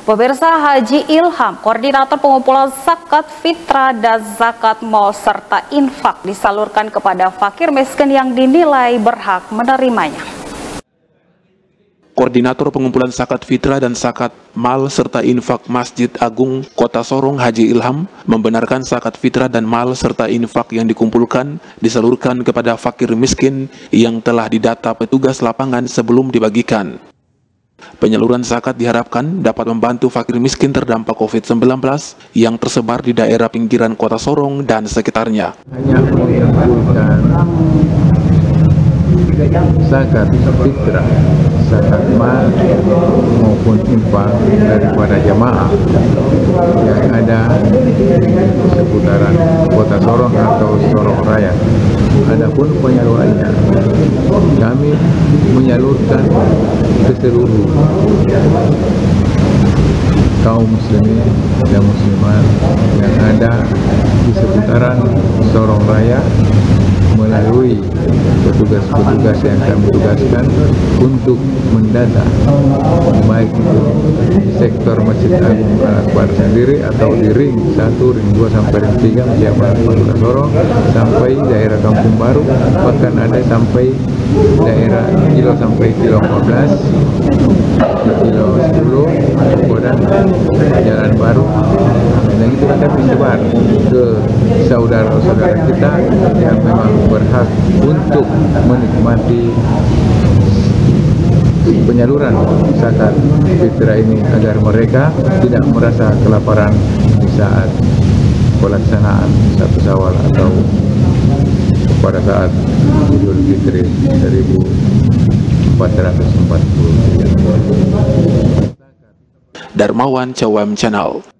Pemirsa Haji Ilham, koordinator pengumpulan zakat fitrah dan zakat mal serta infak disalurkan kepada fakir miskin yang dinilai berhak menerimanya. Koordinator pengumpulan zakat fitrah dan zakat mal serta infak Masjid Agung Kota Sorong Haji Ilham membenarkan zakat fitrah dan mal serta infak yang dikumpulkan disalurkan kepada fakir miskin yang telah didata petugas lapangan sebelum dibagikan. Penyaluran zakat diharapkan dapat membantu fakir miskin terdampak COVID-19 yang tersebar di daerah pinggiran kota Sorong dan sekitarnya. Hanya zakat fitrah, zakat mal maupun infak daripada jamaah yang ada di seputaran kota Sorong atau Sorong Raya. Adapun penyalurannya, kami menyalurkan ke seluruh kaum muslimin dan muslimat yang ada di seputaran Sorong Raya melalui petugas-petugas yang kami tugaskan untuk mendata baik itu sektor Masjid Agung Al Akbar sendiri atau di ring 1, ring 2 sampai ring 3 Masjid Kota Sorong sampai daerah Kampung Baru bahkan ada sampai daerah kilo sampai kilo 14 kilo 10 kemudian jalan baru. Dan itu akan disebar ke saudara-saudara kita yang memang berhak untuk menikmati penyaluran zakat fitrah ini agar mereka tidak merasa kelaparan di saat pelaksanaan satu sawal atau pada saat Idul Fitri 1443. Darmawan Cawam Channel